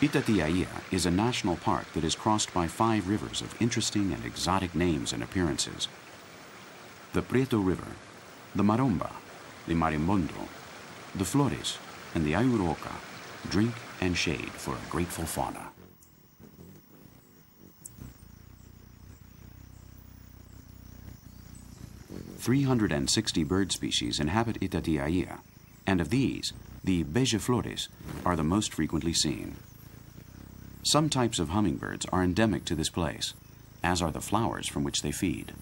Itatiaia is a national park that is crossed by five rivers of interesting and exotic names and appearances. The Prieto River, the Maromba, the Marimbondo, the Flores, and the Aiuruoca drink and shade for a grateful fauna. Three hundred and sixty bird species inhabit Itatiaia, and of these, the beija-flores are the most frequently seen. Some types of hummingbirds are endemic to this place, as are the flowers from which they feed.